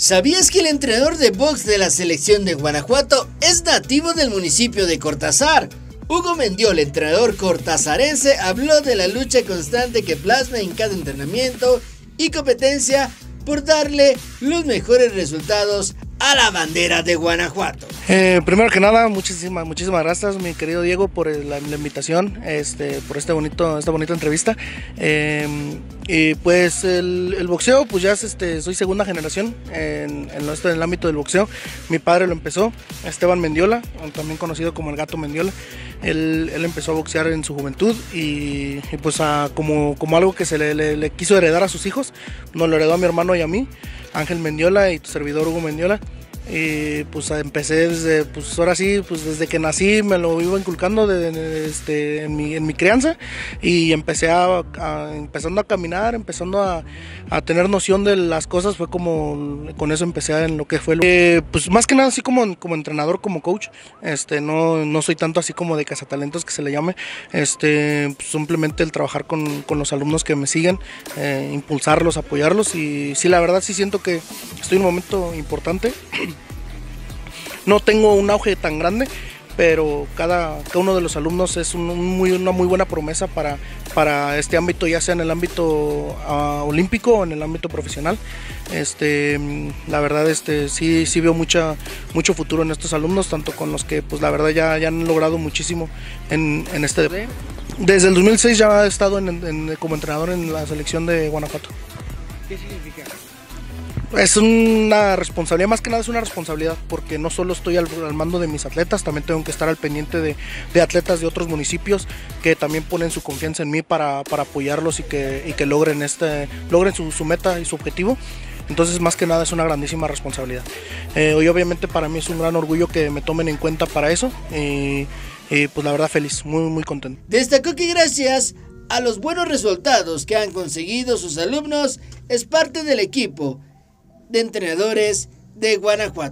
¿Sabías que el entrenador de box de la selección de Guanajuato es nativo del municipio de Cortázar? Hugo Mendiola, entrenador cortazarense, habló de la lucha constante que plasma en cada entrenamiento y competencia por darle los mejores resultados a la bandera de Guanajuato. Eh, primero que nada, muchísimas, muchísimas gracias, mi querido Diego, por la, invitación, este, por este bonito, esta bonita entrevista. Eh, y pues el, boxeo, pues ya este, soy segunda generación en, en, en, el ámbito del boxeo. Mi padre lo empezó, Esteban Mendiola, también conocido como el gato Mendiola. Él, él empezó a boxear en su juventud y, pues como, como algo que se le, le quiso heredar a sus hijos, nos lo heredó a mi hermano y a mí. Ángel Mendiola y tu servidor Hugo Mendiola. Y pues empecé desde, pues ahora sí, pues desde que nací me lo iba inculcando de, este, en, mi, en mi crianza y empecé a, empezando a caminar, empezando a, a, tener noción de las cosas, fue como con eso empecé en lo que fue, eh, pues más que nada así como, como entrenador, como coach, este, no, no soy tanto así como de cazatalentos que se le llame, este, pues, simplemente el trabajar con, con, los alumnos que me siguen, eh, impulsarlos, apoyarlos y sí, la verdad sí siento que estoy en un momento importante. No tengo un auge tan grande, pero cada, cada uno de los alumnos es un, muy, una muy buena promesa para, para este ámbito, ya sea en el ámbito uh, olímpico o en el ámbito profesional. Este, la verdad, este, sí, sí veo mucha, mucho futuro en estos alumnos, tanto con los que pues la verdad ya, ya han logrado muchísimo en, en este Desde el 2006 ya he estado en, en, como entrenador en la selección de Guanajuato. ¿Qué significa? Es una responsabilidad, más que nada es una responsabilidad, porque no solo estoy al, mando de mis atletas, también tengo que estar al pendiente de, de, atletas de otros municipios que también ponen su confianza en mí para, para apoyarlos y que, y que logren, este, logren su, meta y su objetivo. Entonces, más que nada, es una grandísima responsabilidad. Eh, hoy, obviamente, para mí es un gran orgullo que me tomen en cuenta para eso. Y, y pues, la verdad, feliz, muy, muy contento. Destacó que gracias a los buenos resultados que han conseguido sus alumnos, es parte del equipo de entrenadores de Guanajuato.